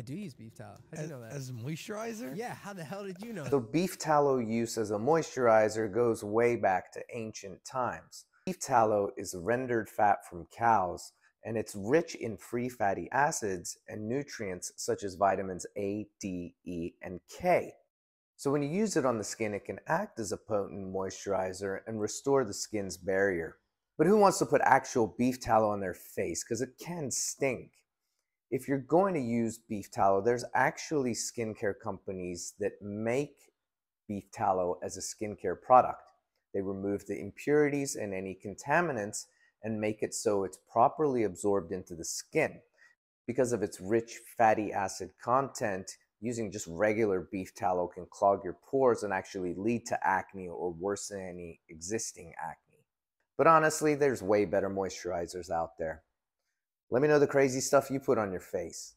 I do use beef tallow. How do you know that? as a moisturizer? yeah. How the hell did you know? The beef tallow use as a moisturizer goes way back to ancient times. Beef tallow is rendered fat from cows and it's rich in free fatty acids and nutrients such as vitamins A, D, E, and K. So when you use it on the skin, it can act as a potent moisturizer and restore the skin's barrier. But who wants to put actual beef tallow on their face? Because it can stink. If you're going to use beef tallow, there's actually skincare companies that make beef tallow as a skincare product. They remove the impurities and any contaminants and make it so it's properly absorbed into the skin. Because of its rich fatty acid content, using just regular beef tallow can clog your pores and actually lead to acne or worsen any existing acne. But honestly, there's way better moisturizers out there. Let me know the crazy stuff you put on your face.